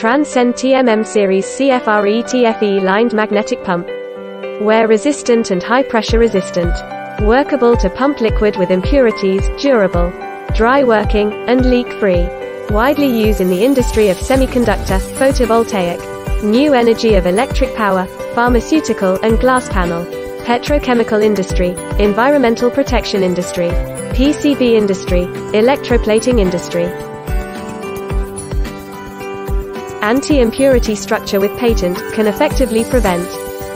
Transcend TMM Series CFRE TFE lined magnetic pump. Wear resistant and high pressure resistant. Workable to pump liquid with impurities, durable, dry working, and leak free. Widely used in the industry of semiconductor, photovoltaic, new energy of electric power, pharmaceutical and glass panel, petrochemical industry, environmental protection industry, PCB industry, electroplating industry. Anti-impurity structure with patent can effectively prevent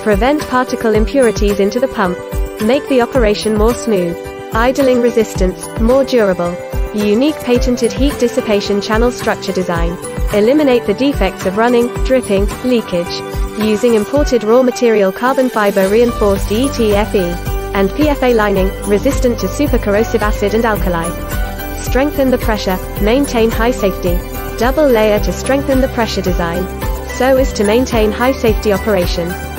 prevent particle impurities into the pump, make the operation more smooth, idling resistance, more durable, unique patented heat dissipation channel structure design, eliminate the defects of running, dripping, leakage, using imported raw material carbon fiber reinforced ETFE and PFA lining, resistant to supercorrosive acid and alkali. Strengthen the pressure, maintain high safety. Double layer to strengthen the pressure design, so as to maintain high safety operation.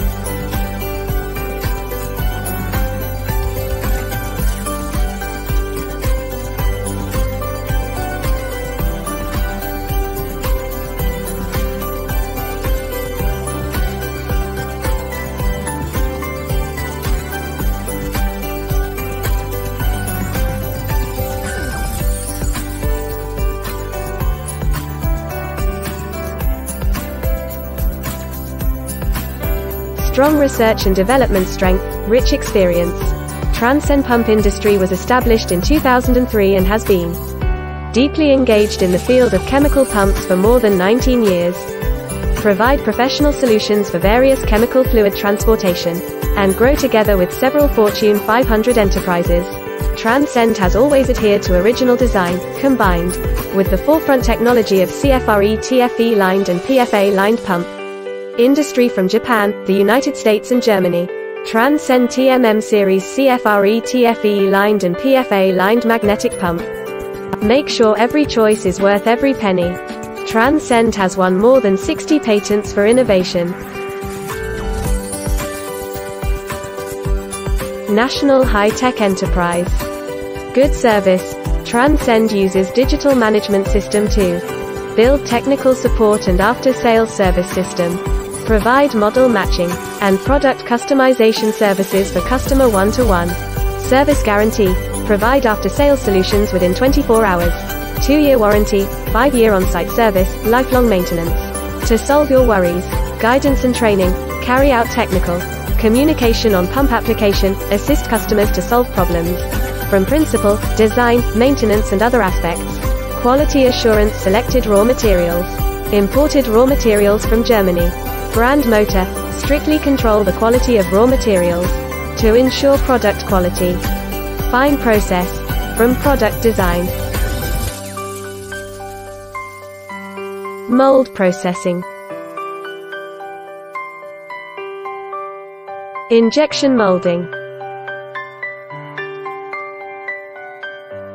Strong research and development strength, rich experience. Transcend Pump Industry was established in 2003 and has been deeply engaged in the field of chemical pumps for more than 19 years. Provide professional solutions for various chemical fluid transportation and grow together with several Fortune 500 enterprises. Transcend has always adhered to original design, combined with the forefront technology of CFRE TFE lined and PFA lined pump. Industry from Japan, the United States and Germany. Transcend TMM Series CFRE TFE lined and PFA lined magnetic pump. Make sure every choice is worth every penny. Transcend has won more than 60 patents for innovation. National High-Tech Enterprise. Good service. Transcend uses digital management system to build technical support and after-sales service system provide model matching and product customization services for customer one-to-one. Service guarantee, provide after-sales solutions within 24 hours. 2-year warranty, 5-year on-site service, lifelong maintenance. To solve your worries, guidance and training, carry out technical communication on pump application, assist customers to solve problems. From principle, design, maintenance and other aspects. Quality assurance selected raw materials. Imported raw materials from Germany. Brand motor, strictly control the quality of raw materials to ensure product quality. Fine process, from product design. Mold processing. Injection molding.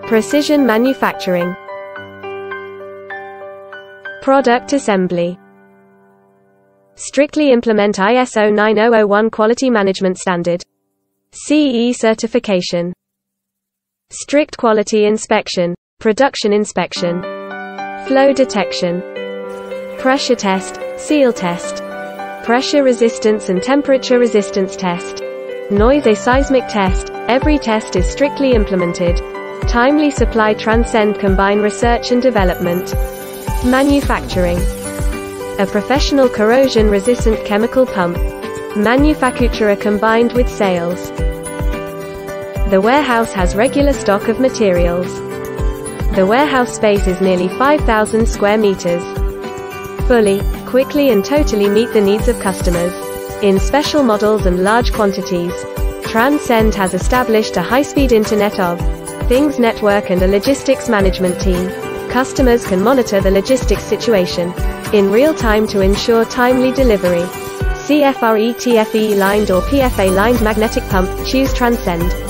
Precision manufacturing. Product assembly. Strictly implement ISO 9001 Quality Management Standard. CE certification. Strict quality inspection. Production inspection. Flow detection. Pressure test, seal test. Pressure resistance and temperature resistance test. Noise seismic test. Every test is strictly implemented. Timely supply transcend combine research and development. Manufacturing a professional corrosion-resistant chemical pump. Manufacturer combined with sales. The warehouse has regular stock of materials. The warehouse space is nearly 5,000 square meters. Fully, quickly and totally meet the needs of customers. In special models and large quantities. Transcend has established a high-speed Internet of Things network and a logistics management team. Customers can monitor the logistics situation in real time to ensure timely delivery. CFRE TFE lined or PFA lined magnetic pump, choose Transcend.